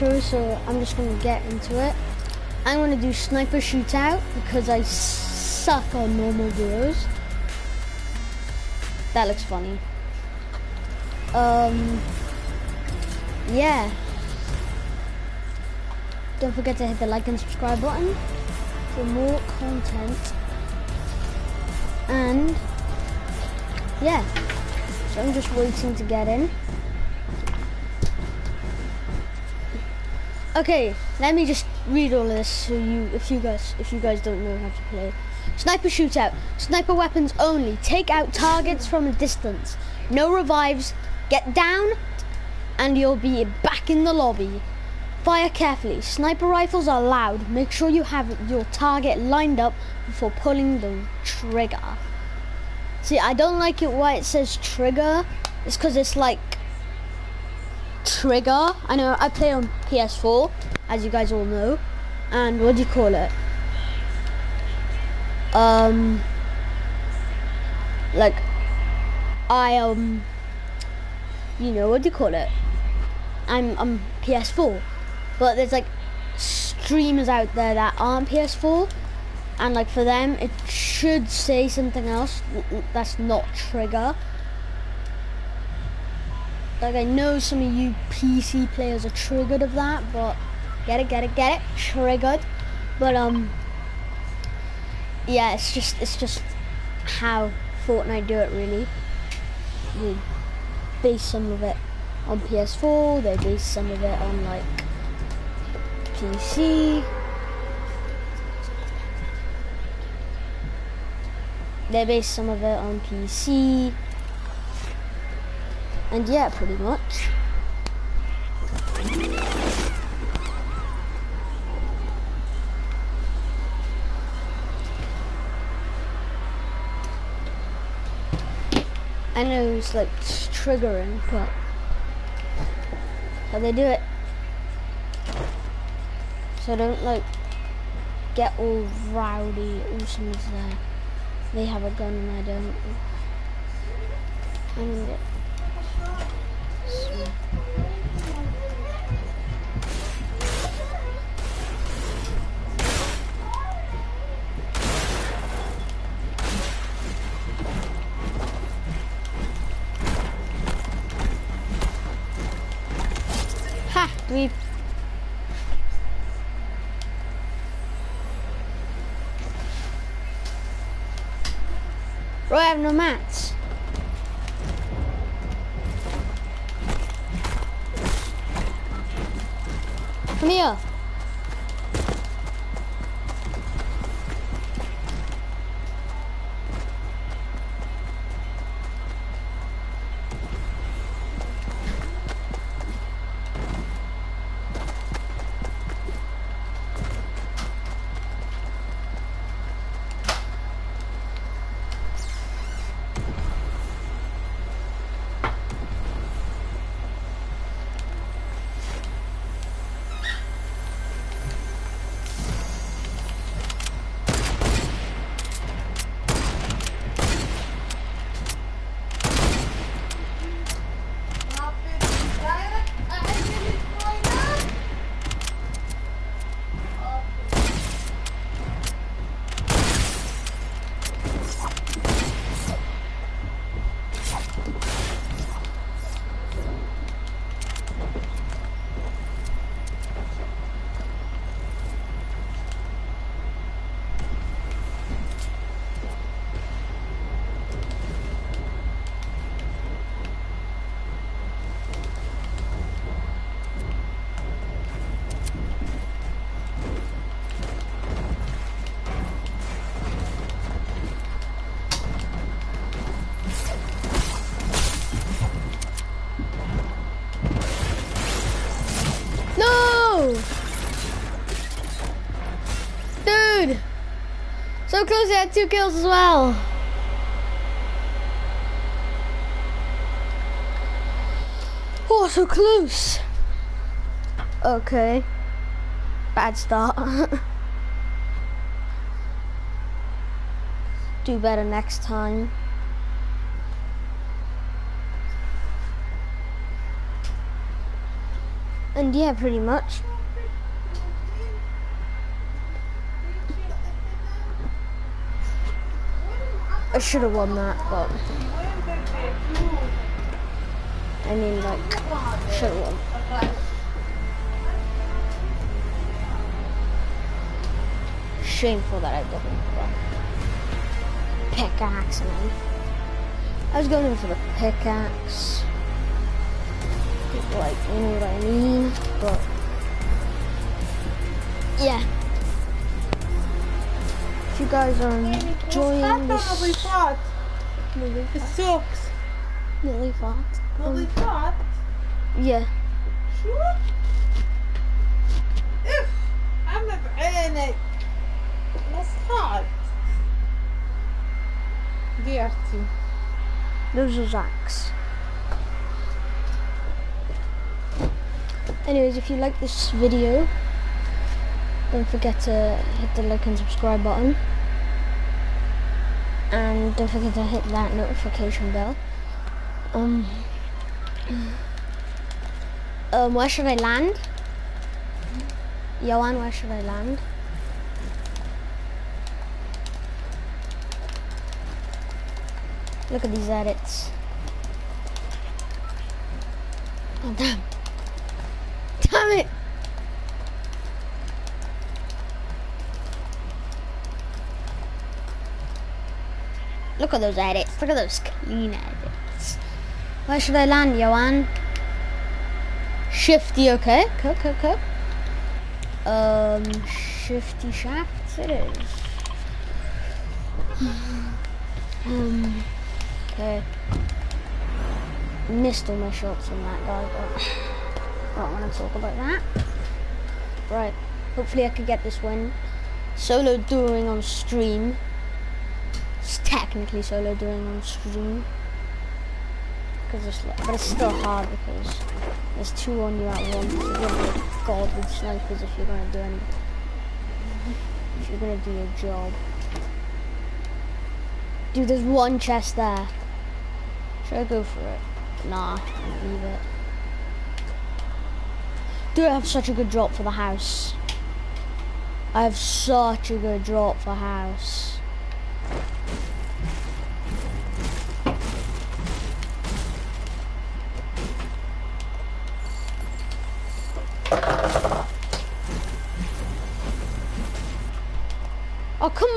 intro, so I'm just gonna get into it. I'm gonna do sniper shootout because I suck on normal duos. That looks funny. Um, yeah. Don't forget to hit the like and subscribe button for more content. And yeah, so I'm just waiting to get in. Okay, let me just read all of this so you, if you guys, if you guys don't know how to play. Sniper shootout. Sniper weapons only. Take out targets from a distance. No revives. Get down, and you'll be back in the lobby. Fire carefully. Sniper rifles are loud. Make sure you have your target lined up before pulling the trigger. See, I don't like it why it says trigger. It's because it's like trigger. I know I play on PS4, as you guys all know. And what do you call it? Um, like I um, you know what do you call it? I'm I'm PS4, but there's like streamers out there that aren't PS4, and like for them it should say something else that's not trigger like I know some of you PC players are triggered of that, but get it, get it, get it, triggered. But um, yeah, it's just it's just how Fortnite do it really. They base some of it on PS4, they base some of it on like PC. They base some of it on PC. And yeah, pretty much. I know it's like triggering, but how they do it. So don't like get all rowdy. Awesome's there. Uh, they have a gun and I don't. I need it. Right, I had two kills as well. Oh, so close. Okay. Bad start. Do better next time. And yeah, pretty much. I should have won that, but I mean, like, should have won. Shameful that I didn't. But pickaxe, man. I was going in for the pickaxe. Like, you know what I mean? But yeah you guys are enjoying this. Millie Fox. Millie Fox. It sucks. Millie Fox. Millie um, Fox. Yeah. Sure. If I'm never in it. That's hot. Dirty. Those are racks. Anyways, if you like this video, don't forget to hit the like and subscribe button. And don't forget to hit that notification bell. Um, um, where should I land? Johan, where should I land? Look at these edits. Oh damn it! Look at those edits. Look at those clean edits. Where should I land, Johan? Shifty, okay. Okay, okay, okay. Um, shifty shafts it is. Um, okay. Missed all my shots on that guy, but I don't want to talk about that. Right. Hopefully I could get this win. Solo dueling on stream. It's technically solo dueling on stream. Cause it's like, but it's still hard because there's two on you at once. You're gonna be a god with snipers if you're gonna do any. If you're gonna do your job. Dude, there's one chest there. Should I go for it? Nah, leave it. Dude, I have such a good drop for the house. I have such a good drop for house.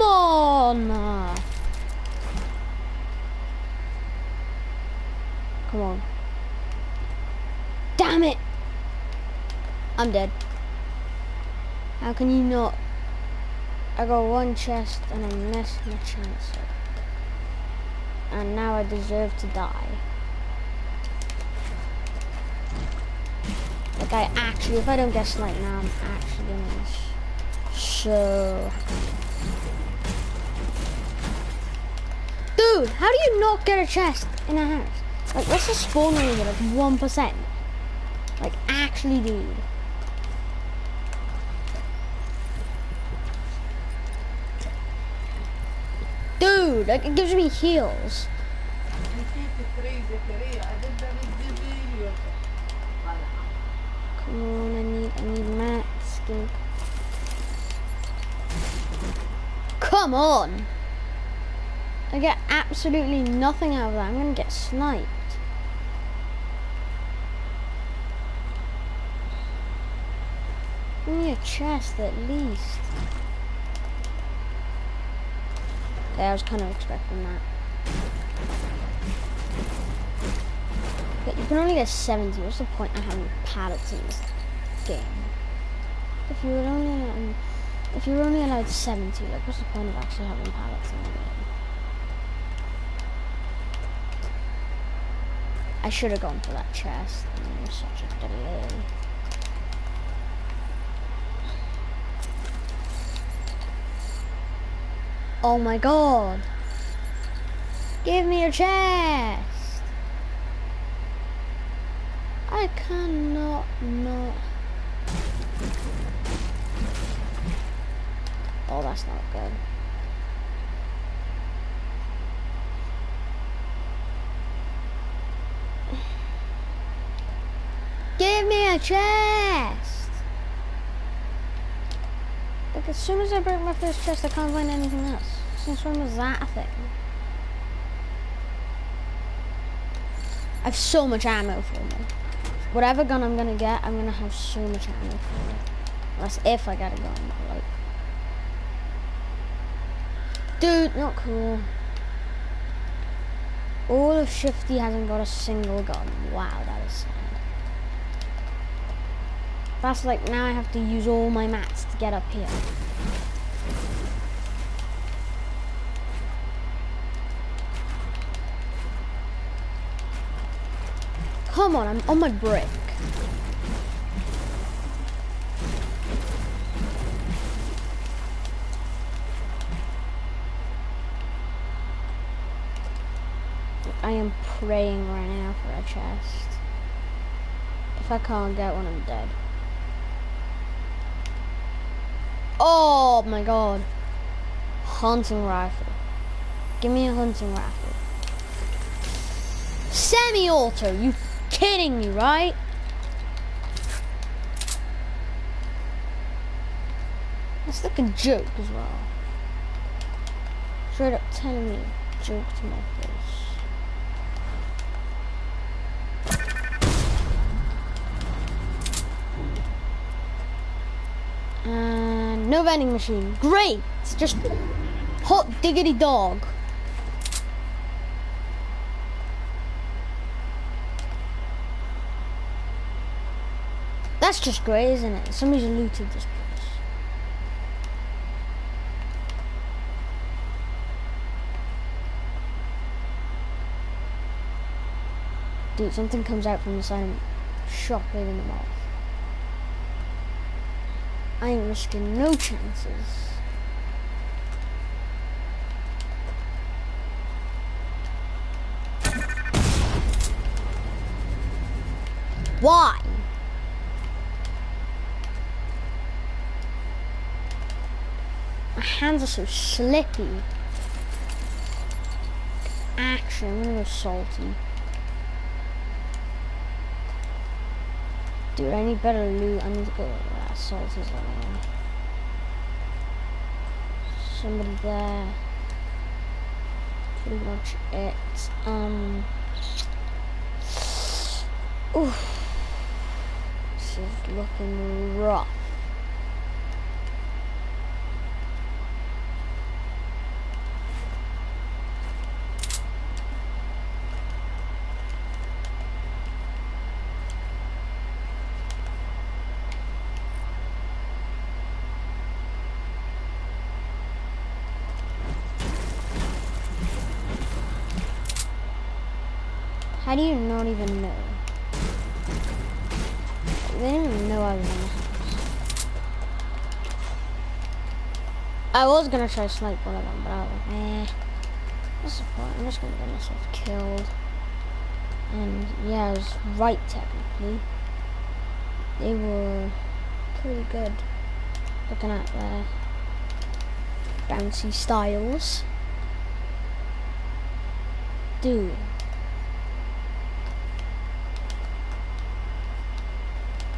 On! Come on. Damn it! I'm dead. How can you not? I got one chest and I missed my chance. And now I deserve to die. Like I actually, if I don't get sniped now, I'm actually gonna be so Dude, how do you not get a chest in a house? Like, what's the spawn rate of? Like 1%? Like, actually, dude. Dude, like, it gives me heals. Come on, I need, I need mat skin. Come on! I get absolutely nothing out of that. I'm gonna get sniped. Give me a chest at least. Okay, I was kind of expecting that. But you can only get 70. What's the point of having pallets in this game? If you were only um, if you were only allowed 70, like what's the point of actually having pallets in the game? I should have gone for that chest. Mm, such a. Oh my god! Give me a chest! I cannot not. Oh, that's not good. my chest! Like, as soon as I break my first chest, I can't find anything else. Since when was that a thing? I have so much ammo for me. Whatever gun I'm gonna get, I'm gonna have so much ammo for me. That's if I get a gun, like. Dude, not cool. All of Shifty hasn't got a single gun. Wow, that is sad. That's like now I have to use all my mats to get up here. Come on, I'm on my break. I am praying right now for a chest. If I can't get one, I'm dead. Oh my god. Hunting rifle. Give me a hunting rifle. Semi-auto, you kidding me, right? That's like a joke as well. Straight up telling me joke to my face. And no vending machine. Great! It's just hot diggity dog. That's just great, isn't it? Somebody's looted this place. Dude, something comes out from the side right in the mouth. I ain't risking no chances. Why? My hands are so slippy. Actually, I'm gonna go salty. Dude, I need better loot. I need to go uh, salty as well. Somebody there. Pretty much it. Um. Oof. This is looking rough. How do you not even know? They didn't even know I was in the house. I was gonna try to snipe one of them, but I was like, eh. What's the point? I'm just gonna get myself killed. And yeah, I was right technically. They were pretty good looking at their bouncy styles. Dude.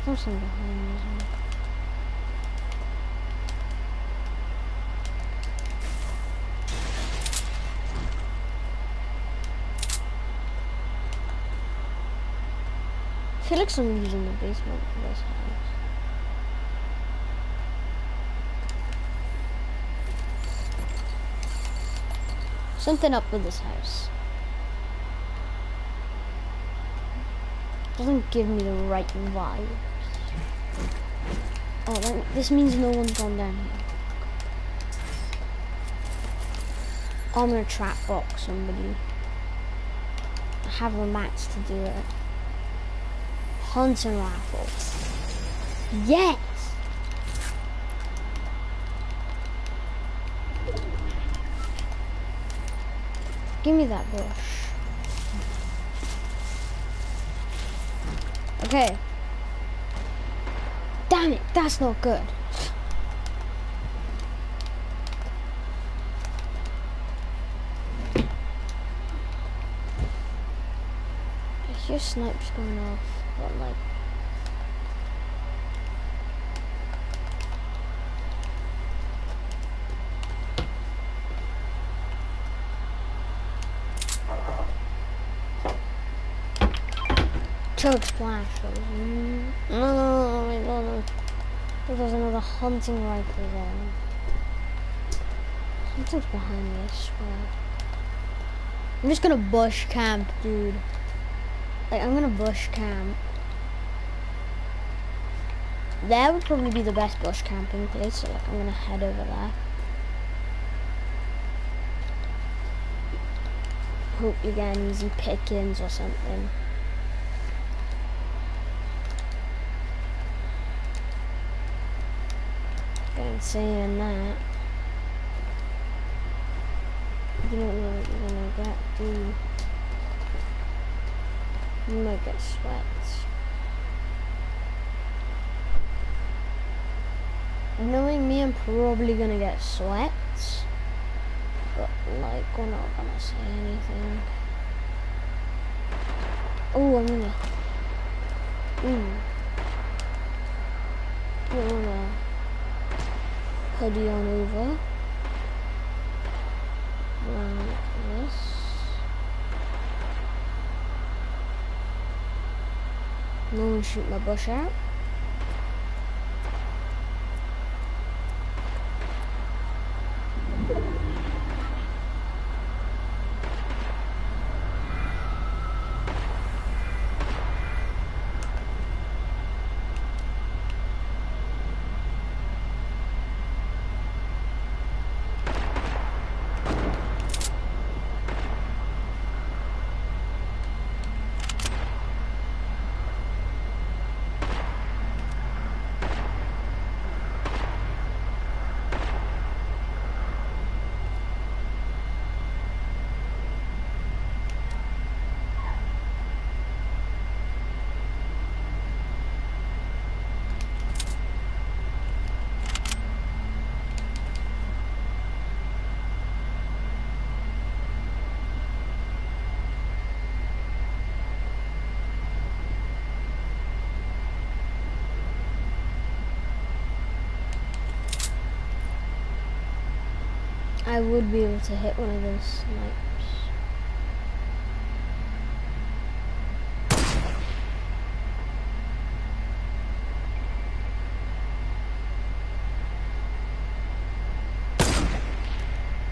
There's some behind me. I feel like somebody's in the basement of this house. Something up with this house. Doesn't give me the right vibe. Oh, that, this means no one's gone down here. I'm gonna trap box somebody. I have the mats to do it. Hunting rifle. Yes! Give me that bush. Okay. Damn it, that's not good. I hear snipes going off, but like Toad splash. No, no, don't know. There's another hunting rifle there. Something's behind me, I swear. I'm just gonna bush camp, dude. I'm gonna bush camp. There would probably be the best bush camping place, so like, I'm gonna head over there. Hope you get easy pickings or something. Going saying that. You don't know what you're gonna get, do You might get sweats. Knowing me, I'm probably gonna get sweats. But, like, we're not gonna say anything. Oh, I'm gonna... Ooh. I'm gonna hoodie on over. Like this. No one shoot my bush out. I would be able to hit one of those snipes.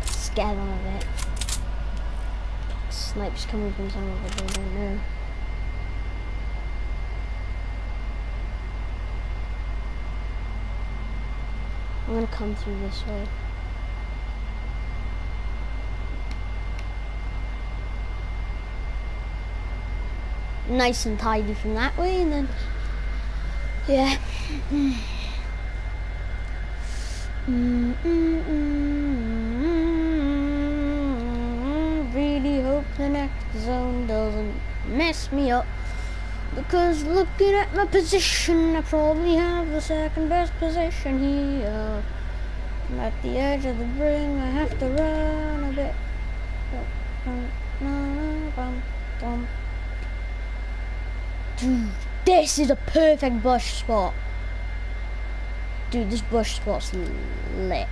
Scare them a bit. Snipes coming from somewhere that they don't know. I'm gonna come through this way. Nice and tidy from that way and then yeah. Really hope the next zone doesn't mess me up because looking at my position I probably have the second best position here. I'm at the edge of the ring I have to run a bit This is a perfect bush spot. Dude, this bush spot's lit.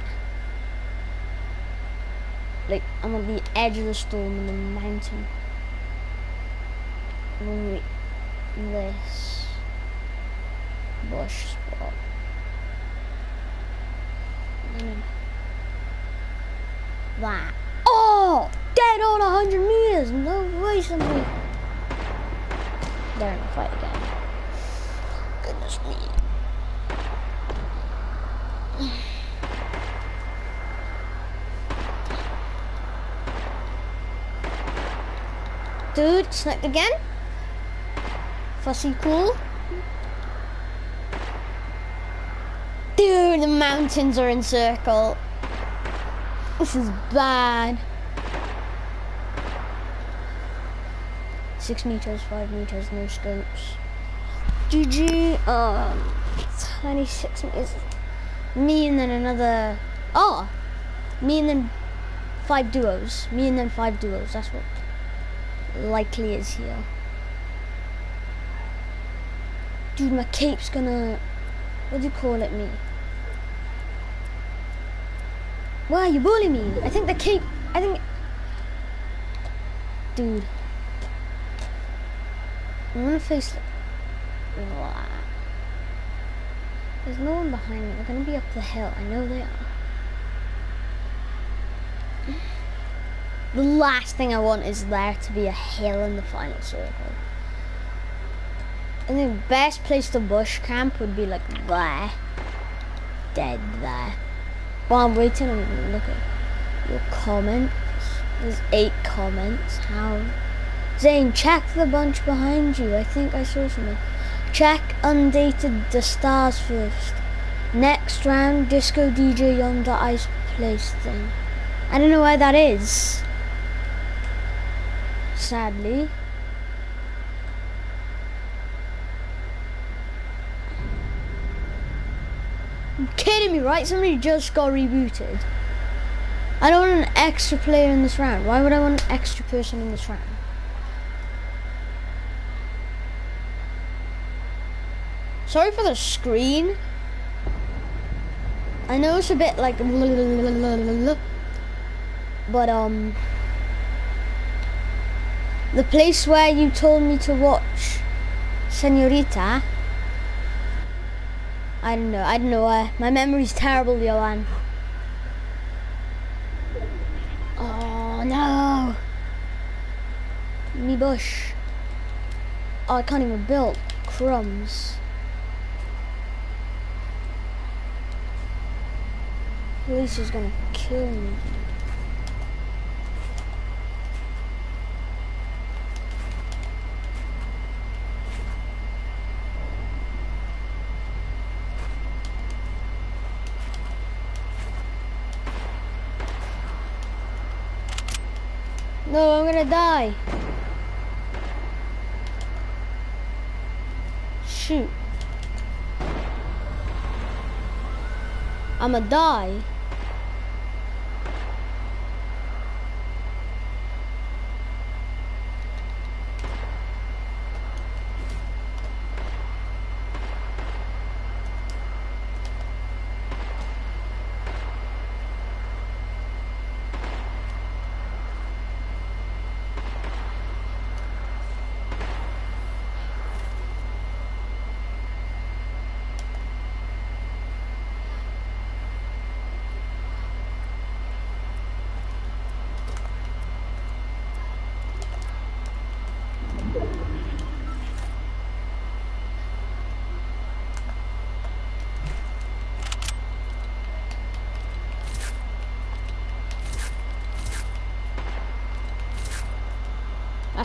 Like, I'm on the edge of the storm in the mountain. This bush spot. That. Oh! Dead on 100 meters! No way they're in a fight again. Goodness me. Dude, sniped again. Fussy cool. Dude, the mountains are in circle. This is bad. Six meters, five meters, no scopes. GG, um, 26 meters. Me and then another, oh, me and then five duos. Me and then five duos, that's what likely is here. Dude, my cape's gonna, what do you call it me? Why are you bullying me? I think the cape, I think, dude. I'm gonna face Blah. There's no one behind me. They're gonna be up the hill. I know they are. The last thing I want is there to be a hill in the final circle. I think the best place to bush camp would be like there. Dead there. While I'm waiting, I'm gonna look at your comments. There's eight comments. How? Zane, check the bunch behind you. I think I saw something. Check undated the stars first. Next round, Disco DJ Yonder Ice Place thing. I don't know where that is. Sadly. You're kidding me, right? Somebody just got rebooted. I don't want an extra player in this round. Why would I want an extra person in this round? Sorry for the screen. I know it's a bit like, but um, the place where you told me to watch Senorita. I don't know. I don't know where. My memory's terrible, Johan. Oh no! Me bush. Oh, I can't even build. Crumbs. Police is gonna kill me. No, I'm gonna die. Shoot. I'ma die.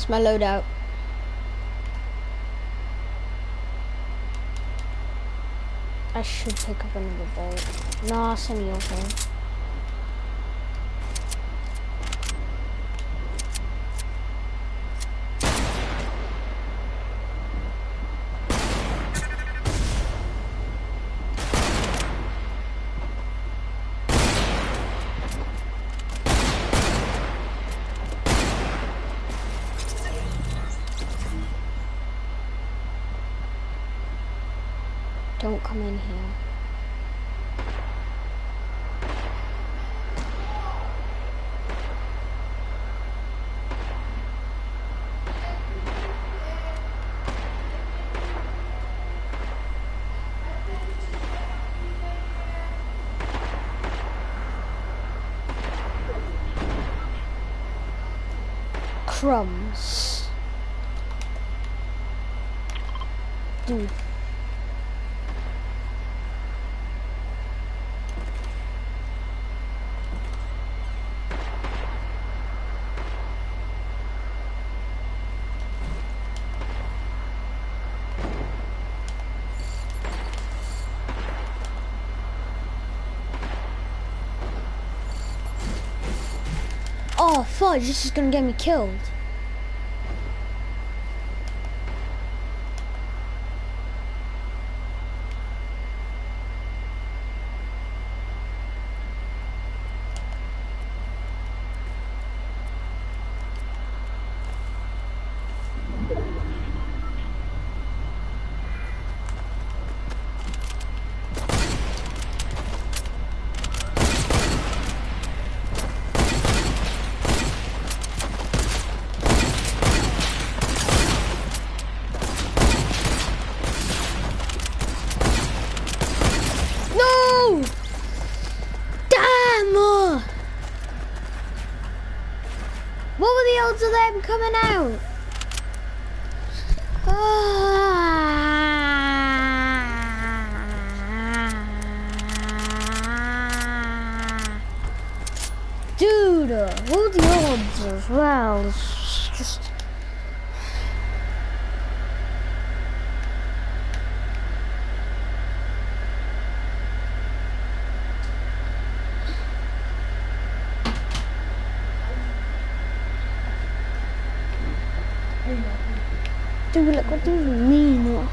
My loadout. I should pick up another boat. Nah, semi-okay. Don't Dude. Oh, fudge, this is gonna get me killed. Them coming out. Dude, uh, all the odds as well. It's just. Dude, look, what you mean?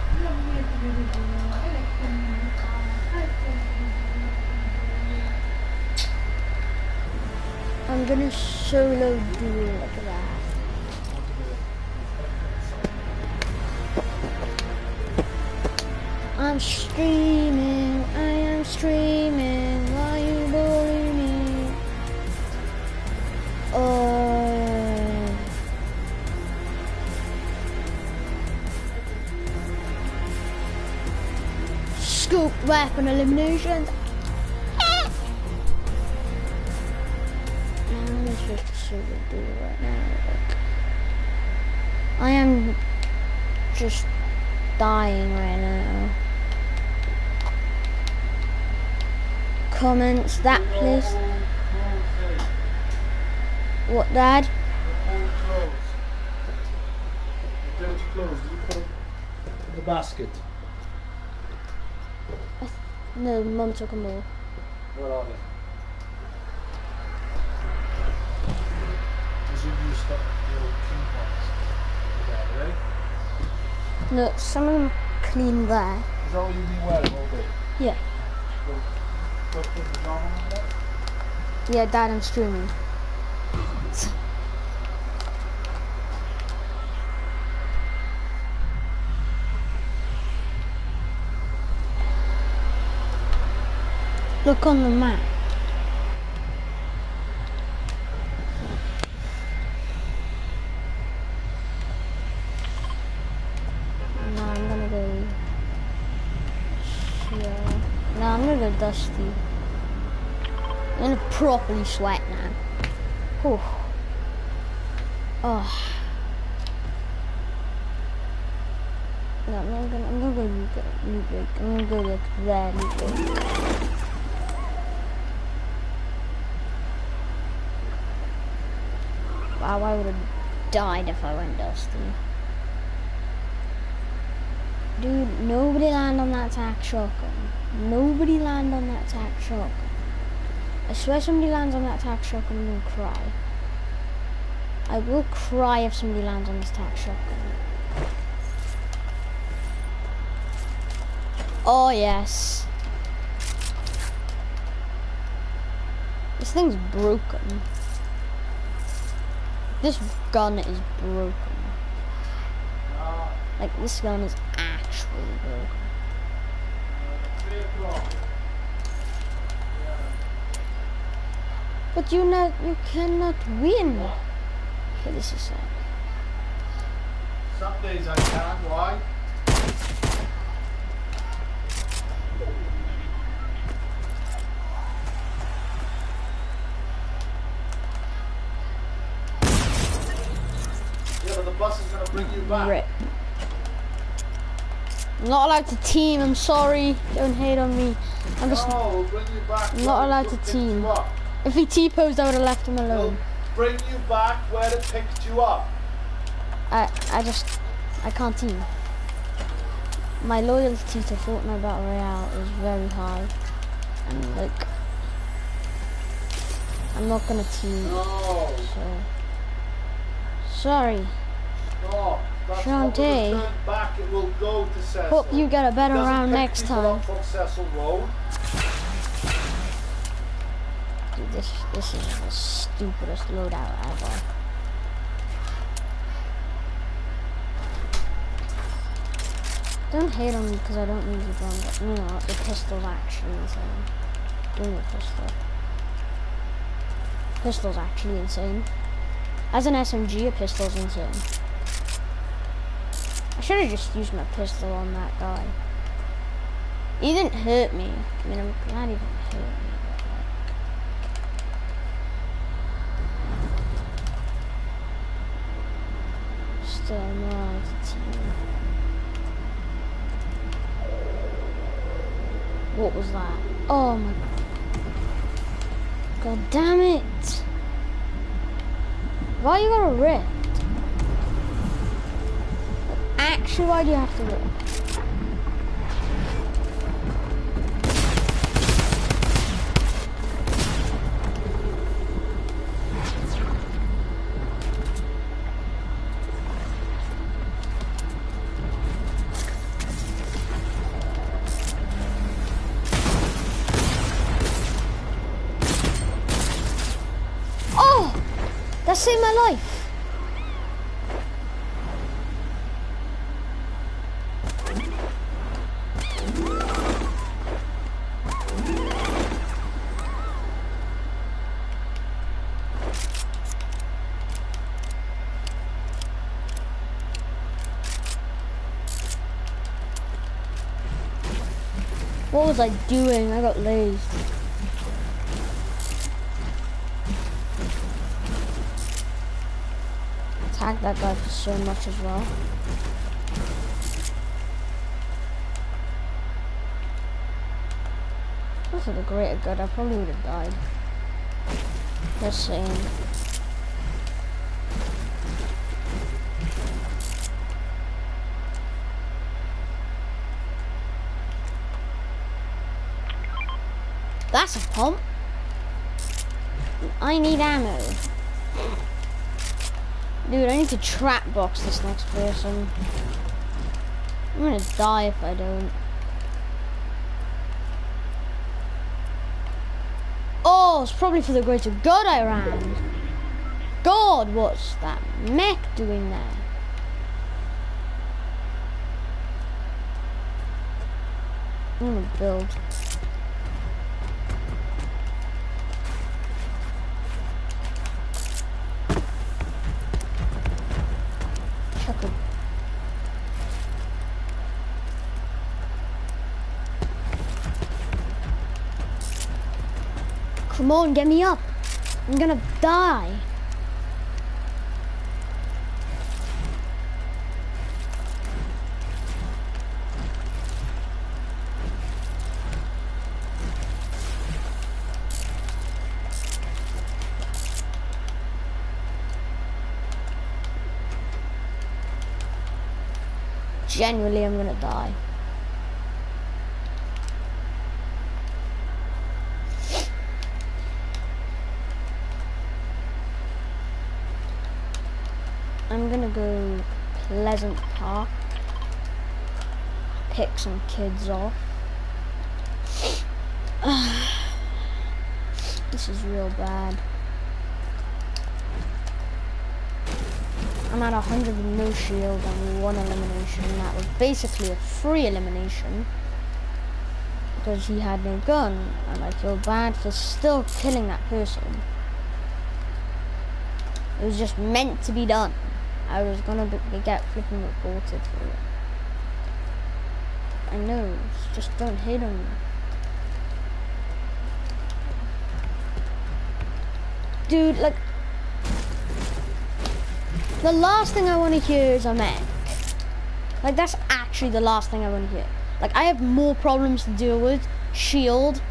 I'm gonna solo duel Scoop weapon eliminations. Now let's just see what do right now. Look. I am just dying right now. Comments that please. What dad? Dirty clothes, did you put them in the basket? No, mum took them all. What are they? Presume you stuck your king ones. Yeah, ready? Look, some of them clean there. Is that what you've been wearing all day? Yeah. Go, go put the on there? Yeah, dad, I'm streaming. Look on the map. No, I'm gonna go. Yeah. No, I'm gonna go dusty. I'm gonna properly sweat now. Whew. Oh. No, I'm gonna, I'm gonna go new break. I'm gonna go look there, new break. I would have died if I went dusty. Dude, nobody land on that tack shotgun. Nobody land on that tack shotgun. I swear somebody lands on that tack shotgun, I'm gonna cry. I will cry if somebody lands on this tack shotgun. Oh yes. This thing's broken. This gun is broken. Like this gun is actually broken. But you not you cannot win. Okay, this is sad. Some days I can, why? Rip. I'm not allowed to team, I'm sorry. Don't hate on me. I'm just No, bring you back. I'm not allowed to team. if he T-posed I would have left him alone. bring you back where it picked you up. I I just I can't team. My loyalty to Fortnite Battle Royale is very high. And like I'm not gonna team. No, So sorry. No. That's not Shantae. gonna turn back. It will go to Cecil. Hope you get a better round next time. up From Cecil Road. Dude, this this is the stupidest loadout ever. Don't hate on me because I don't use the gun, but you know, the pistol's actually insane. Um, doing the pistol. Pistol's actually insane. As an SMG, a pistol's insane. I should have just used my pistol on that guy. He didn't hurt me. I mean, I'm glad he didn't hurt me. Still. What was that? Oh my god God damn it! Why you gotta rip? Actually, why do you have to rip? Was I doing? I got lazed. Attack that guy for so much as well. But For the greater good, I probably would have died. Just saying. Pump. I need ammo. Dude, I need to trap box this next person. I'm gonna die if I don't. Oh, it's probably for the greater good I ran. God, what's that mech doing there? I'm gonna build. On, get me up. I'm gonna die. Genuinely, I'm gonna die. I'm gonna go Pleasant Park. Pick some kids off. this is real bad. I'm at 100 with no shield and one elimination. That was basically a free elimination. Because he had no gun. And I feel bad for still killing that person. It was just meant to be done. I was gonna get flipping reported for it. I know, just don't hit on me. Dude, like, the last thing I want to hear is a mech. Like, that's actually the last thing I want to hear. Like, I have more problems to deal with. Shield.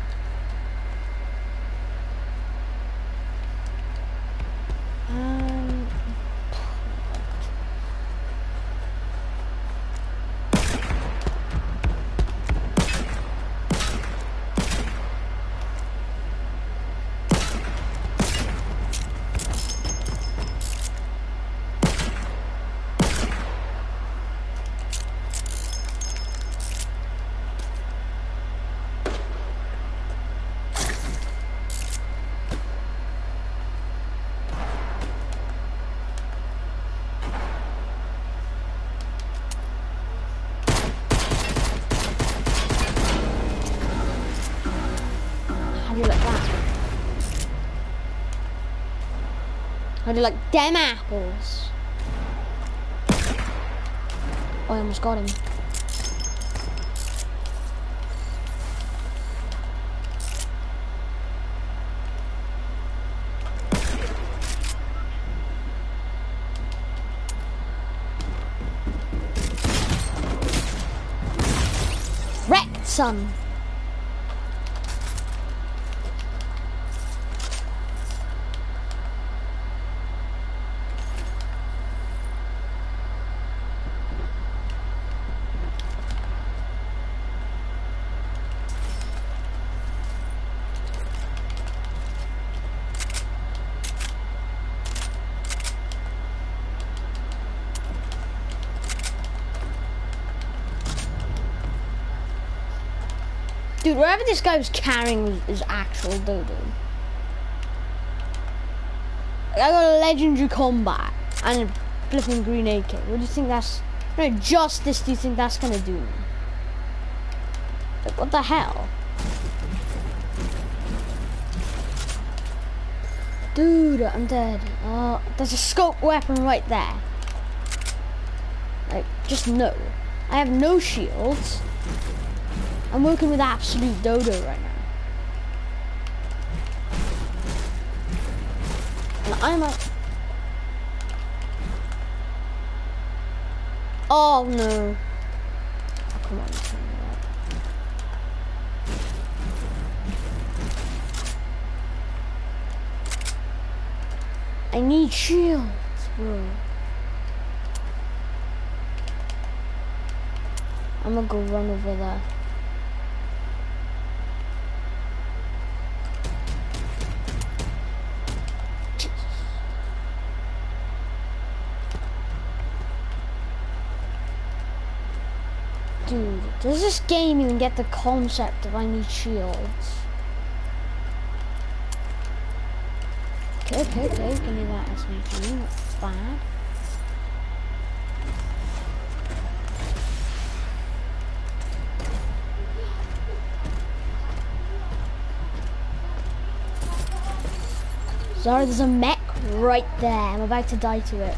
gonna like damn apples. Oh, I almost got him. Wrecked, son. Dude, wherever this guy was carrying was, is actual dodo. I got a legendary combat and a flipping green AK. What do you think that's... No, justice do you think that's gonna do? Like, what the hell? Dude, I'm dead. Oh, there's a scope weapon right there. Like, just no. I have no shields. I'm working with absolute dodo right now. And I'm a... Oh no. Oh, come on. I need shields, bro. I'm gonna go run over there. Does this game even get the concept of I need shields? Okay, okay, okay, give me that SMG, not bad. Sorry, there's a mech right there. I'm about to die to it.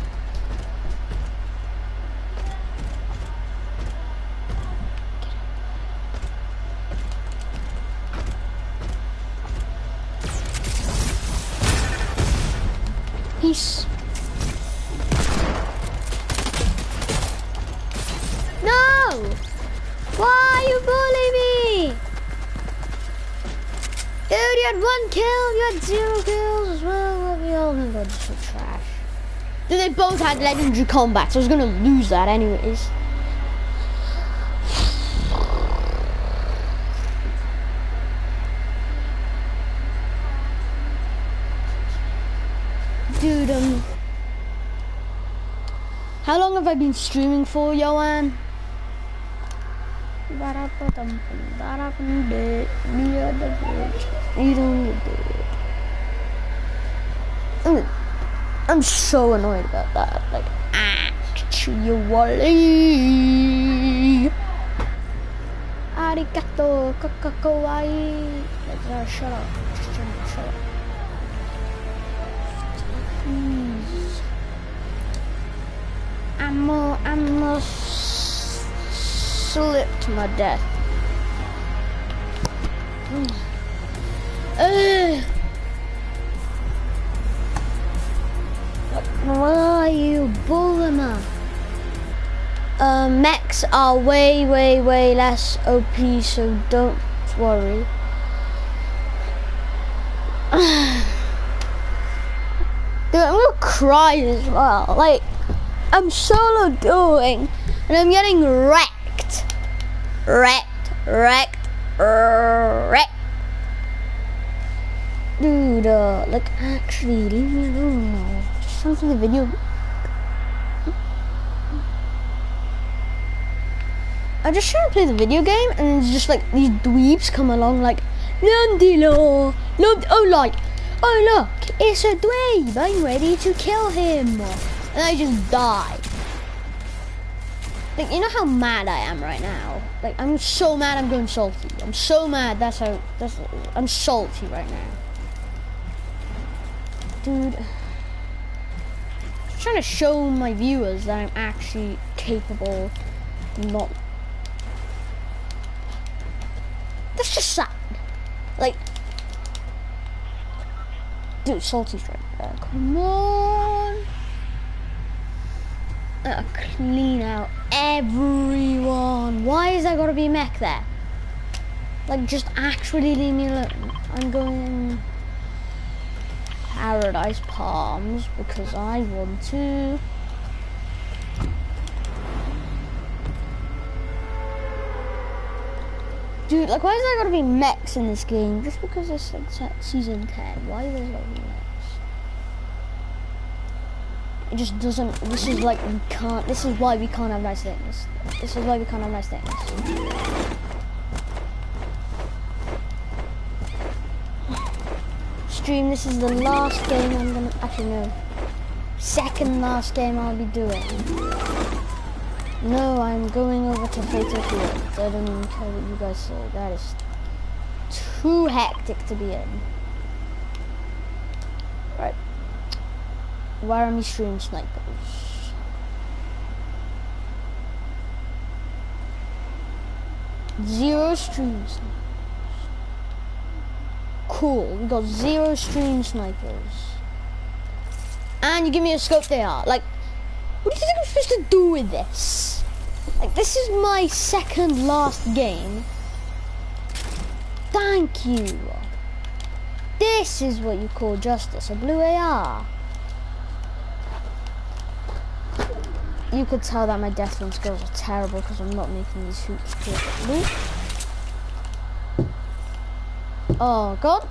Both had legendary combat, so I was gonna lose that anyways. Dude, um, how long have I been streaming for, Johan? I'm, I'm so annoyed about that. Like, actually. Arigato, kakakawaii. Like, uh, shut up. Just shut up. I'm a, I'm a slip to my death. Ugh. Where are you, Bulima? Uh, mechs are way, way, way less OP, so don't worry. Dude, I'm gonna cry as well. Like, I'm solo doing, and I'm getting wrecked. Wrecked, wrecked, wrecked. Dude, uh, like, actually, leave me alone listen to the video. I'm just trying to play the video game, and it's just like these dweebs come along, like, Landilo, Land- oh, like, oh, look, it's a dweeb, I'm ready to kill him. And I just die. Like, you know how mad I am right now? Like, I'm so mad I'm going salty. I'm so mad, that's how, that's, I'm salty right now. Dude. Trying to show my viewers that I'm actually capable, not That's just sad. Like, dude, salty's right there. Come on. Uh, clean out everyone. Why is there gotta be a mech there? Like, just actually leave me alone. I'm going Paradise Palms because I want to. Dude, like, why is there gotta be mechs in this game? Just because it's like season 10. Why is there gotta be mechs? It just doesn't. This is like, we can't. This is why we can't have nice things. This is why we can't have nice things. Stream, this is the last game I'm gonna. Actually, no. Second last game I'll be doing. No, I'm going over to Fatal Field. I don't even care what you guys say. That is too hectic to be in. Right. Where are my stream snipers? Zero streams. Cool, we got zero stream snipers. And you give me a scope they are. Like, what do you think I'm supposed to do with this? Like, this is my second last game. Thank you. This is what you call justice, a blue AR. You could tell that my Deathwing skills are terrible because I'm not making these hoops perfectly. Oh god.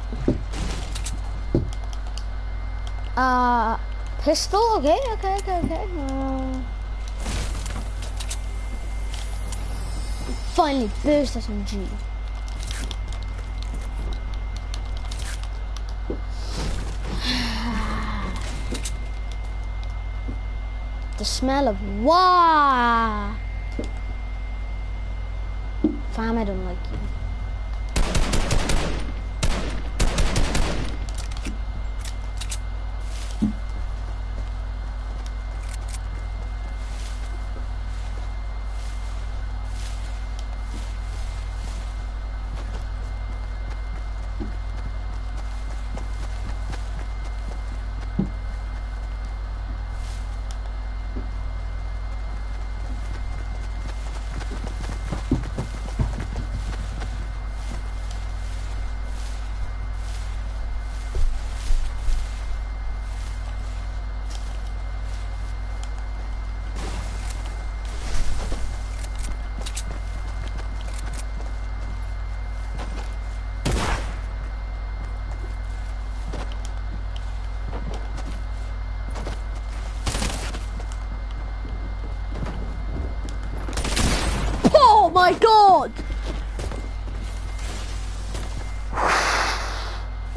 Uh, pistol? Okay, okay, okay, okay. Uh, finally, burst SMG. the smell of wah. Fam, I don't like you.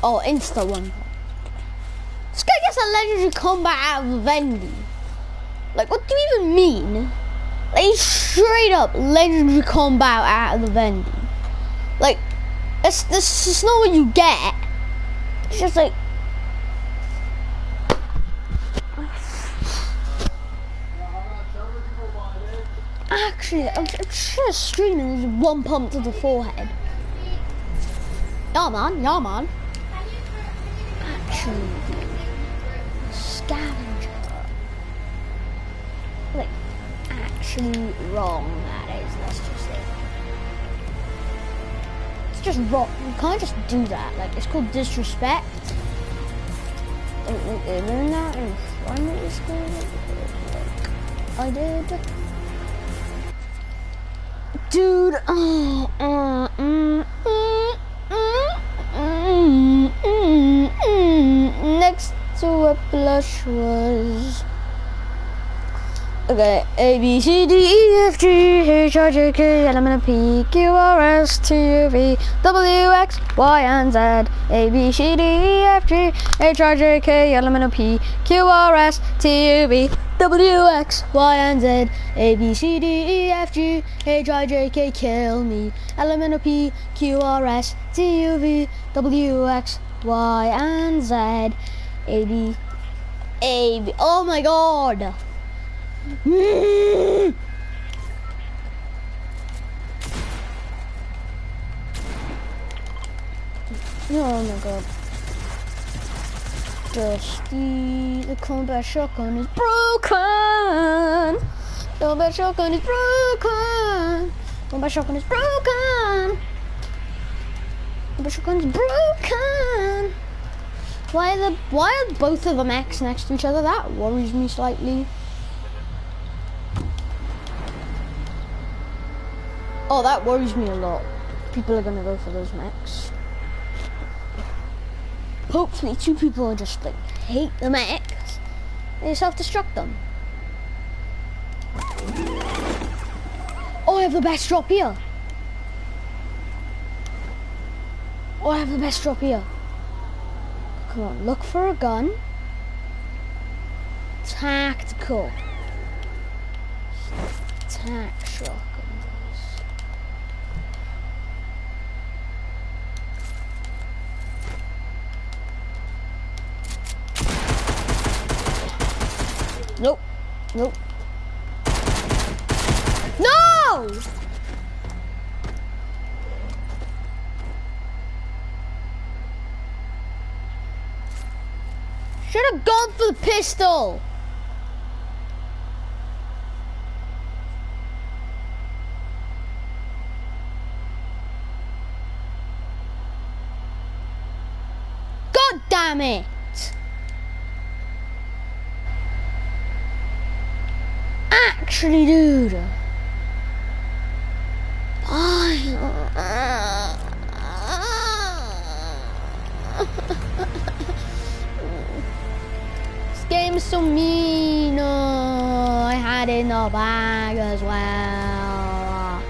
Oh, insta one. This guy gets a legendary combat out of Vivendi. Like, what do you even mean? Like, he's straight up legendary combat out of the Vivendi. Like, it's, this is not what you get. It's just like, actually, I'm, just streaming. There's one pump to the forehead. Yeah, man. Yeah, man. Scavenger. Like, actually wrong. That is. Let's just say. It's just wrong. You can't just do that. Like, it's called disrespect. And, and, and learn that in primary school. Like, I did. Dude, oh, uh, mm, to a blush was okay. A B C D E F G H I J K L M N O P Q R S T U V W X Y and Z. A B C D E F G H I J K L M N O P Q R S T U V W X Y and Z A B C D E F G H I J K kill me L M N O P Q R S T U V W X Y and Z A B A B Oh my god. Oh my god Dusty, the combat shotgun is broken. Combat shotgun is broken. Combat shotgun is broken. sniper shotgun's broken. Why are the why are both of them X next to each other? That worries me slightly. Oh, that worries me a lot. People are gonna go for those mechs. Hopefully, two people are just like hate the mechs. They self-destruct them. Oh, I have the best drop here. Oh, I have the best drop here. Come on, look for a gun. Tactical. Tac shotgun. guys. Nope. Nope. No! Should have gone for the pistol. God damn it! Actually, dude. Bag as well.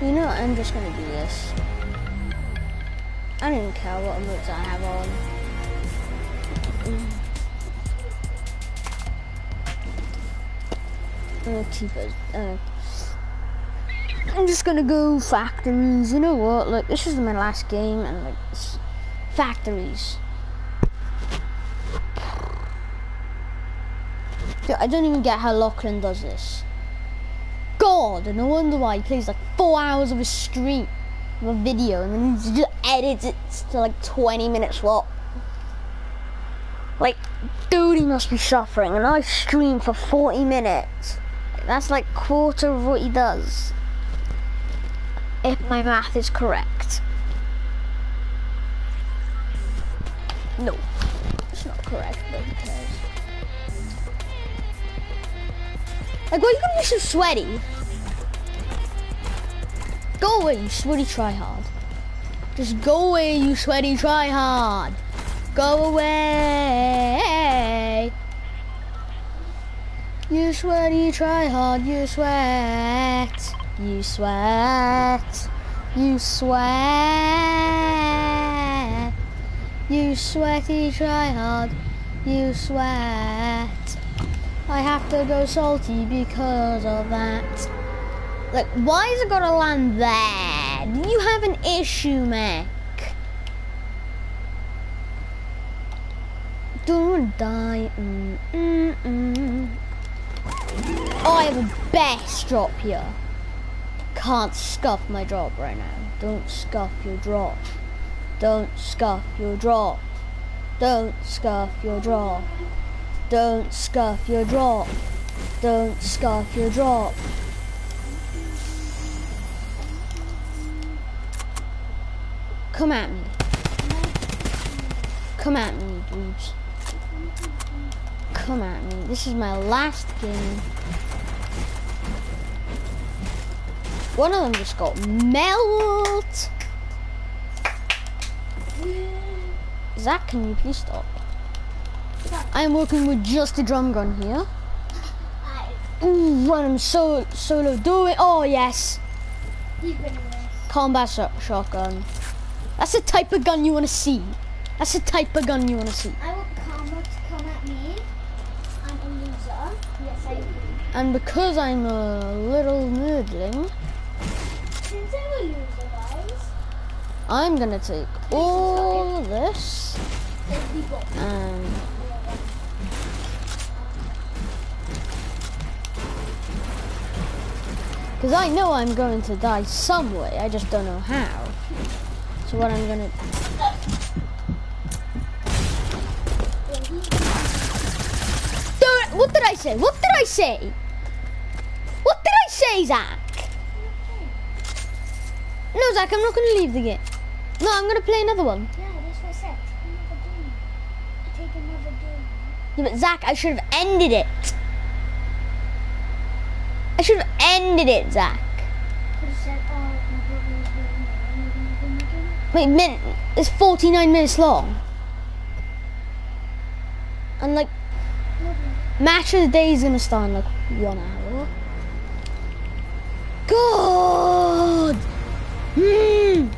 You know, what, I'm just gonna do this. I don't care what emotes I have on. I'm gonna keep it. Uh, I'm just gonna go factories. You know what? Like this is my last game, and like factories. Don't even get how Lachlan does this. God, and no wonder why he plays like four hours of a stream, of a video, and then he just edits it to like 20 minutes long. Like, dude, he must be suffering, and I stream for 40 minutes. That's like quarter of what he does. If my math is correct. No, Like, are you gonna be so sweaty? Go away, you sweaty try hard. Just go away, you sweaty try hard. Go away. You sweaty try hard, you sweat. You sweat. You sweat. You sweaty try hard, you sweat. I have to go salty because of that. Like, why is it gotta land there? Do you have an issue, Mac? Don't die. Mm, mm, mm. Oh, I have a best drop here. Can't scuff my drop right now. Don't scuff your drop. Don't scuff your drop. Don't scuff your drop. Don't scuff your drop. Don't scuff your drop. Come at me. Come at me, dudes. Come at me. This is my last game. One of them just got melt. Zach, can you please stop? I'm working with just a drum gun here. Ooh, run him so solo. Do it. Oh yes. Combat shot shotgun. That's the type of gun you want to see. That's the type of gun you want to see. I want Karma to come at me. I'm a loser. Yes, I agree. And because I'm a little nerdling, Since I'm a loser, guys, I'm gonna take all this let's be bold. and because I know I'm going to die some way. I just don't know how. So what I'm gonna what did I say? What did I say? What did I say, Zach? No, Zach, I'm not going to leave the game. No, I'm going to play another one. Yeah, that's what I said. Another game. Take another game. Yeah, but Zach, I should have ended it. I should have ended it, Zach. Wait, min- it's 49 minutes long. And like, match of the day is gonna start in like one hour. God! Hmm.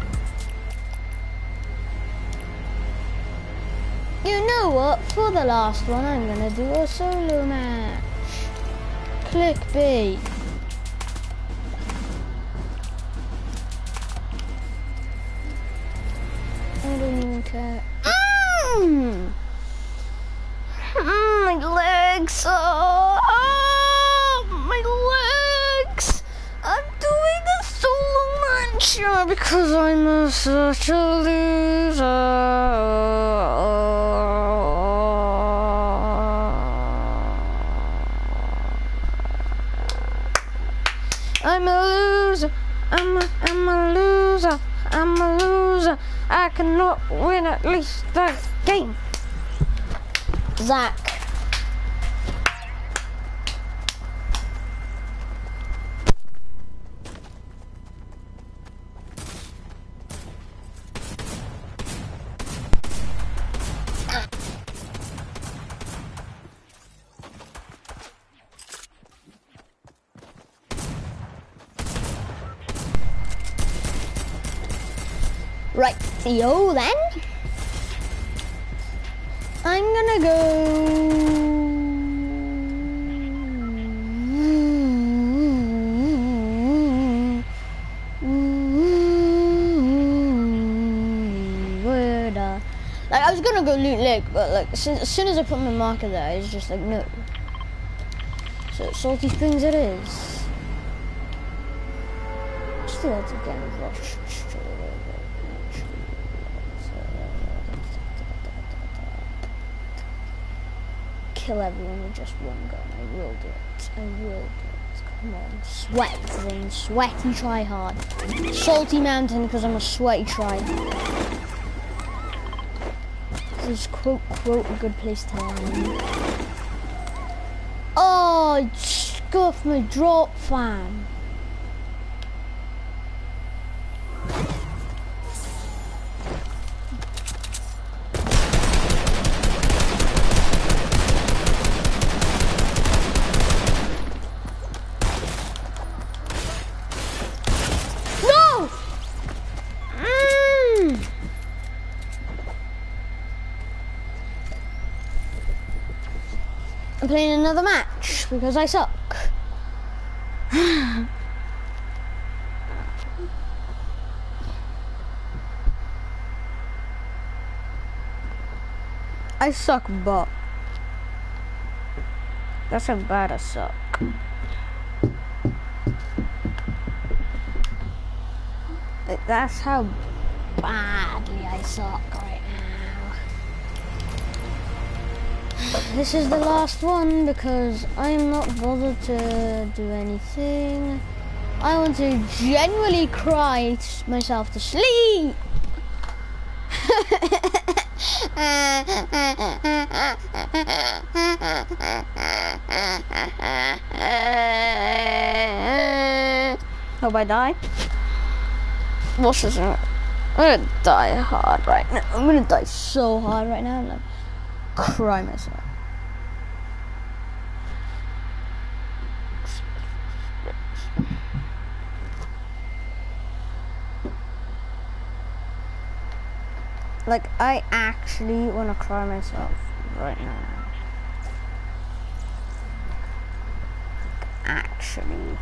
You know what? For the last one, I'm gonna do a solo match. Clickbait. I care. Mm. Mm, my legs. Oh, oh, my legs. I'm doing a solo match uh, because I'm a, such a loser. I'm a loser. I'm a, I'm a loser. I'm a loser. I cannot win at least that game. Zach. Yo then. I'm gonna go. Word, uh, Like I was gonna go loot lake, but like as soon, as soon as I put my marker there, it's just like no. So salty springs it is. Still have to get rush straight over. Kill everyone with just one gun. I will do it. I will do it. Come on. Sweat then. Sweaty try hard. Salty mountain because I'm a sweaty try. This is quote quote a good place to land. Oh, I scuffed my drop fan. Playing another match because I suck. I suck, but that's how bad I suck. Like, That's how badly I suck This is the last one because I'm not bothered to do anything. I want to genuinely cry myself to sleep. Hope I die. What's this? I'm gonna die hard right now. I'm gonna die so hard right now. Cry myself. Like, I actually want to cry myself right now. Actually.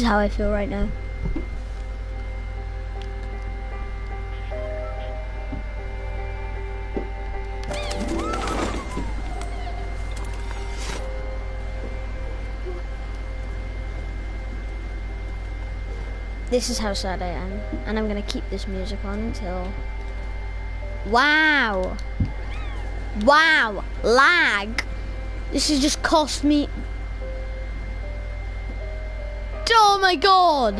Is how I feel right now. This is how sad I am. And I'm gonna keep this music on until. Wow! Wow! Lag! This has just cost me my god!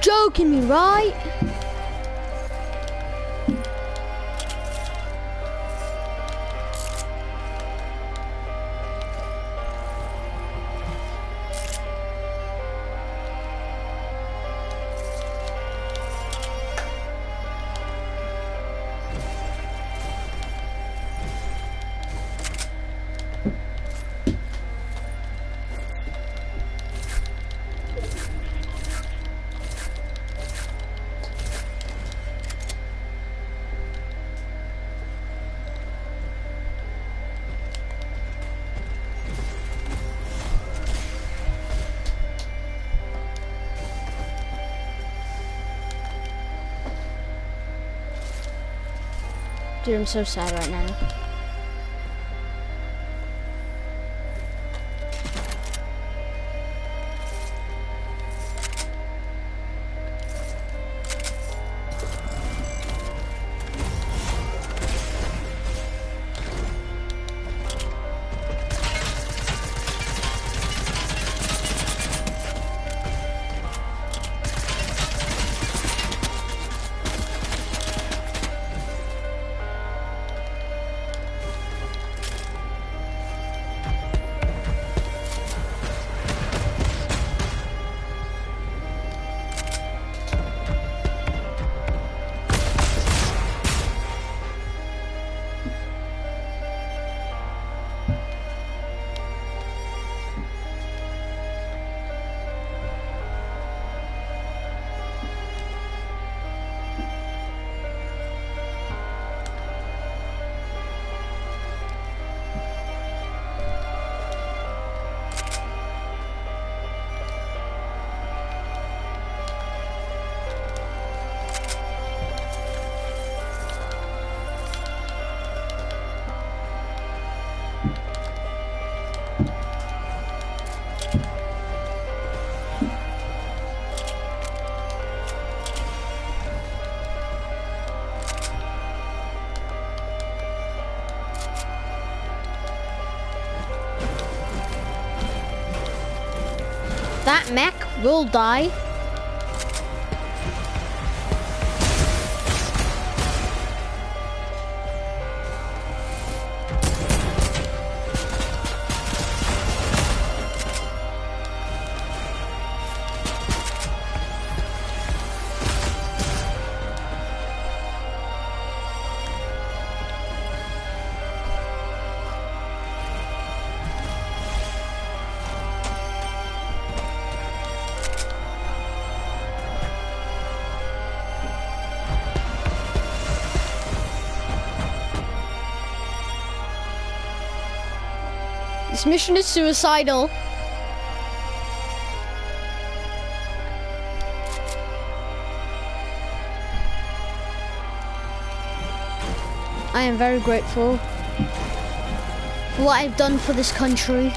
Joking me, right? I'm so sad right now. Will die. This mission is suicidal. I am very grateful for what I've done for this country.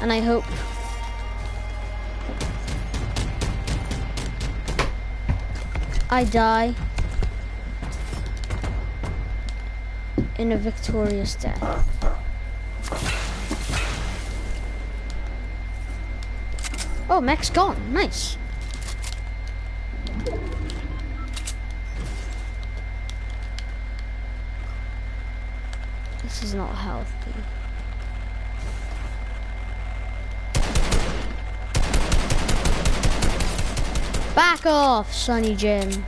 And I hope I die in a victorious death. Oh, Mac's gone. Nice. This is not healthy. Back off, Sonny Jim.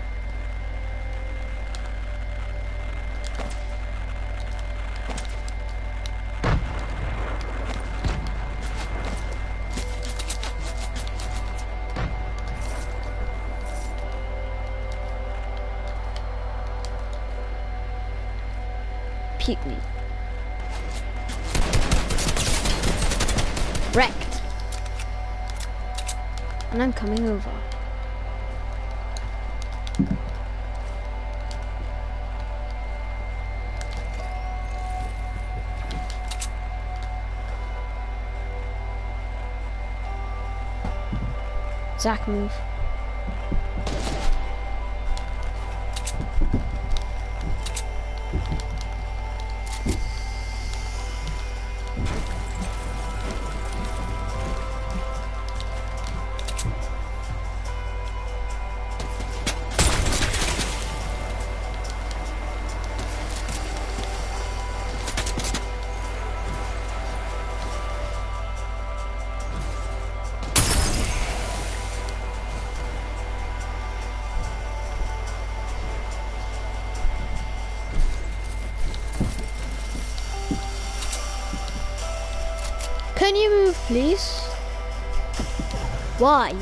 Zach, move. Please? Why?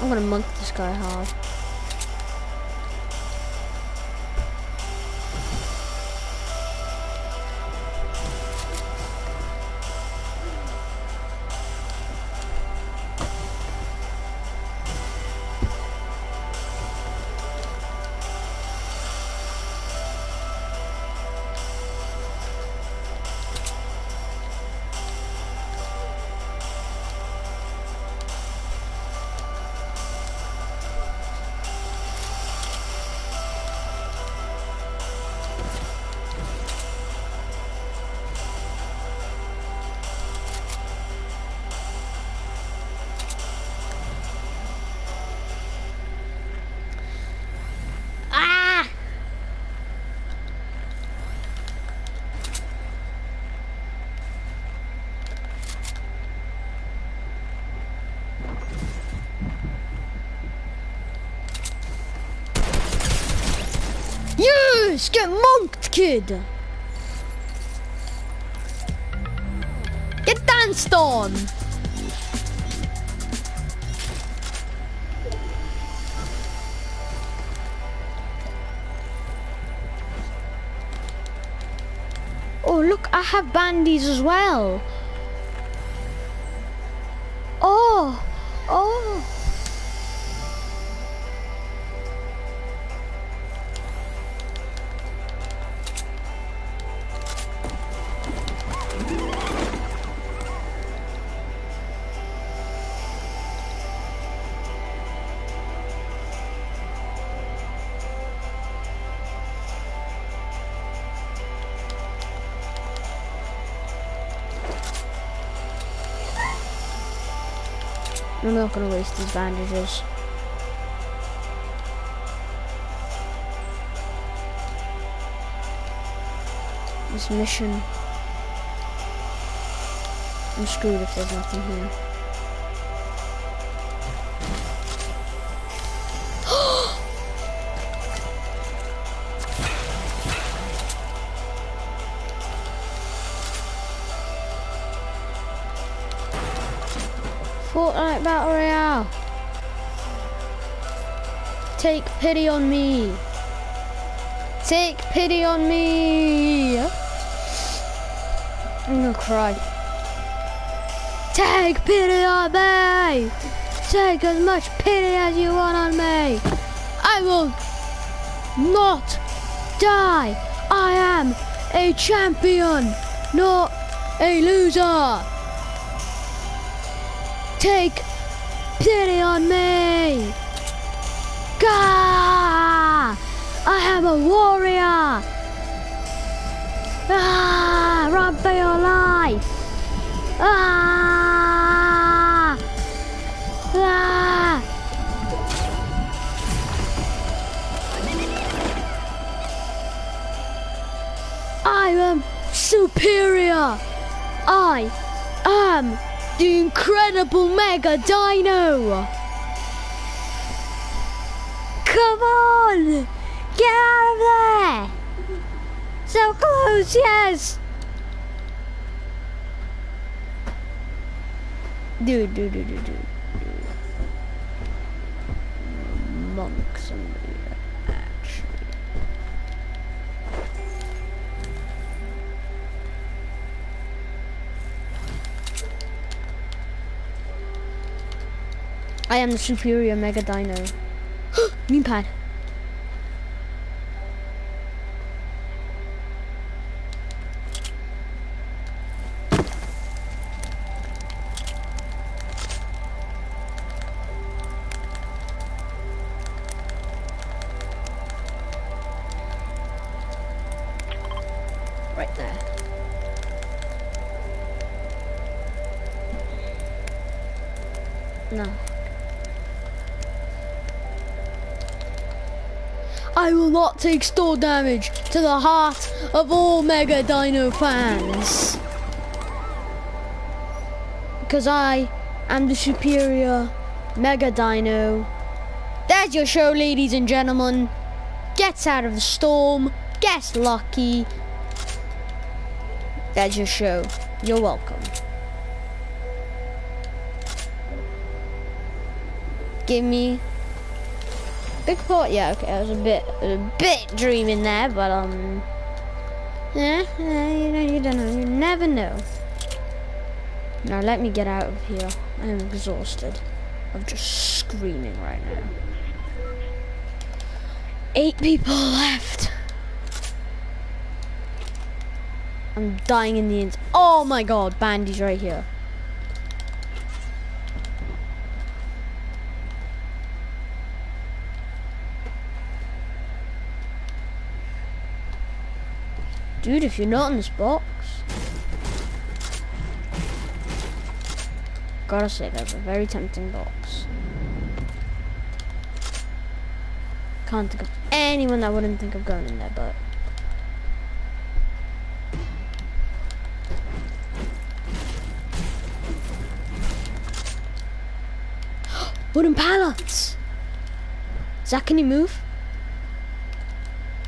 I'm gonna monk this guy hard. Yes! Get monked, kid! Get danced on! Oh, look, I have bandies as well. I'm not gonna waste these bandages. This mission. I'm screwed if there's nothing here. Battle Royale. Take pity on me. Take pity on me. I'm gonna cry. Take pity on me. Take as much pity as you want on me. I will not die. I am a champion, not a loser. Take pity on me. Gah! I am a warrior. Ah, run for your life. Ah! Ah! I am superior. I am the incredible Mega Dino. Come on! Get out of there! So close, yes! Dude, dude, dude, dude, dude. Monk somebody, I am the superior Mega Dino. Meme pad. I will not take storm damage to the heart of all Mega Dino fans. Because I am the superior Mega Dino. There's your show, ladies and gentlemen. Gets out of the storm, gets lucky. That's your show. You're welcome. Give me big pot. Yeah, okay. I was a bit, a bit dreaming there, but um, yeah, yeah, you know, you don't know. You never know. Now let me get out of here. I am exhausted I'm just screaming right now. Eight people left. I'm dying in the end. Oh my god, Bandy's right here. Dude, if you're not in this box. Gotta say, that's a very tempting box. Can't think of anyone that wouldn't think of going in there, but. Wooden pallets! Zach, can you move?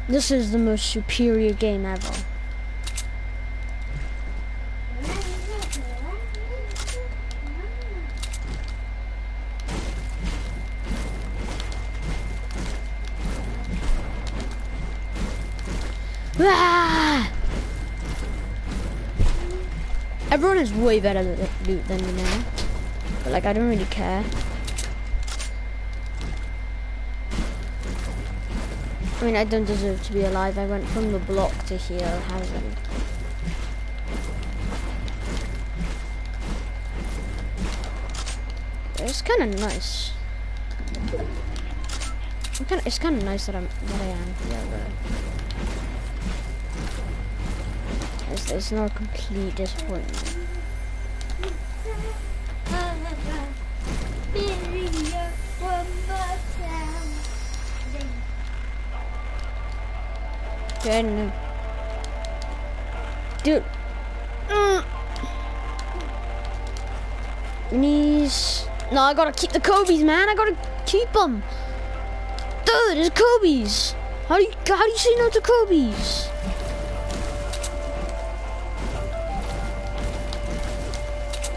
This is the most superior game ever. Ah! Everyone is way better than, than me now. But like, I don't really care. I mean, I don't deserve to be alive. I went from the block to here. Hasn't. It's kind of nice. Kinda, it's kind of nice that I'm that I am here, but it's, it's not a complete disappointment. Dude. Mm. Knees. No, I gotta keep the Kobe's, man. I gotta keep them. Dude, it's Kobe's. How do you how do you say no to Kobe's?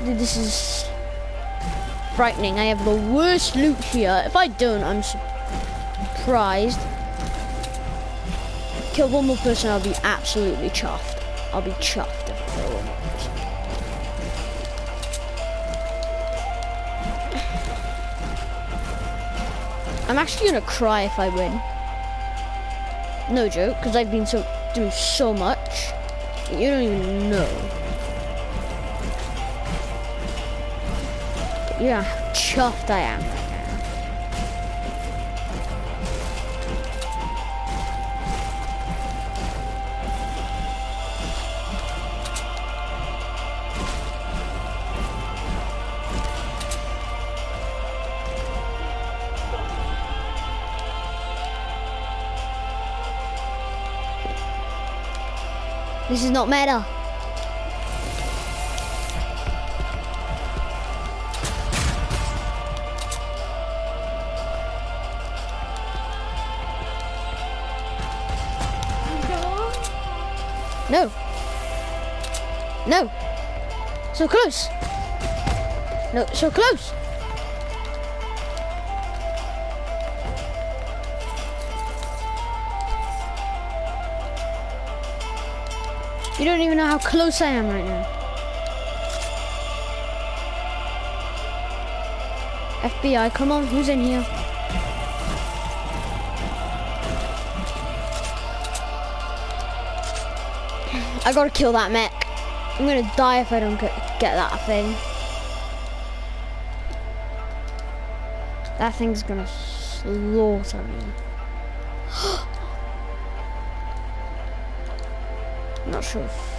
Dude, this is frightening. I have the worst loot here. If I don't, I'm surprised. Kill one more person, I'll be absolutely chuffed. I'll be chuffed if I kill one more person. I'm actually gonna cry if I win. No joke, because I've been so through so much. You don't even know. Yeah, how chuffed I am This is not meta. No. No. So close. No, so close. You don't even know how close I am right now. FBI, come on, who's in here? I gotta kill that mech. I'm gonna die if I don't get, that thing. That thing's gonna slaughter me. If-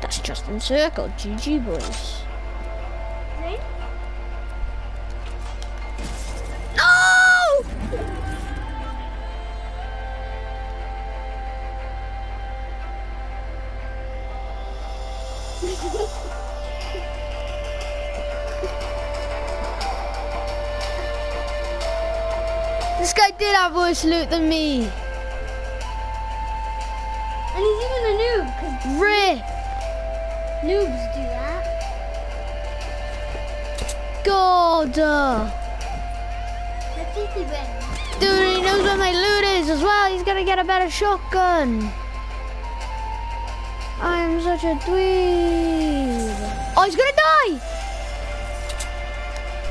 That's just in circle. GG boys. This guy did have worse loot than me. And he's even a noob, Rip. noobs do that. God. uh. Dude, he knows where my loot is as well. He's gonna get a better shotgun. I am such a dweeb. Oh, he's gonna die.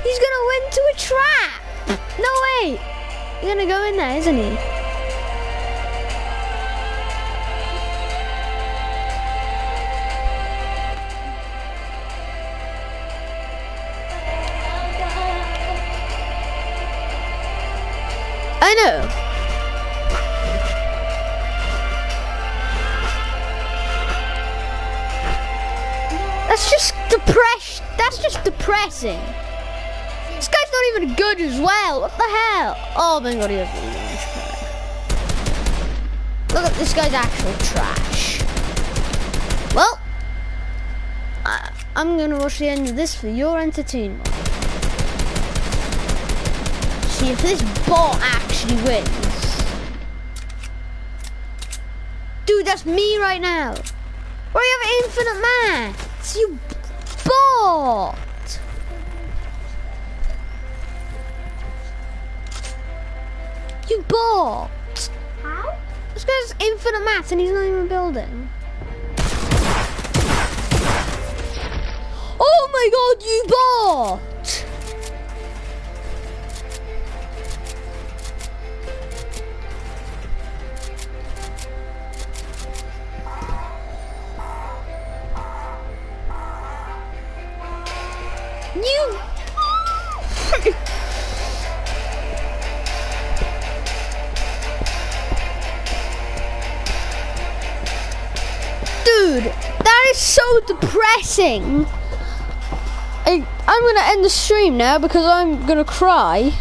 He's gonna win to a trap. No, wait. He's gonna go in there, isn't he? Oh, I know. That's just depress. That's just depressing. Even good as well. What the hell? Oh my god, he doesn't even know Look at this guy's actual trash. Well, I, I'm gonna watch the end of this for your entertainment. See if this bot actually wins. Dude, that's me right now. You have infinite mats? You bot. How? This guy's infinite mats and he's not even building. Oh my god, you bot! I, I'm gonna end the stream now because I'm gonna cry.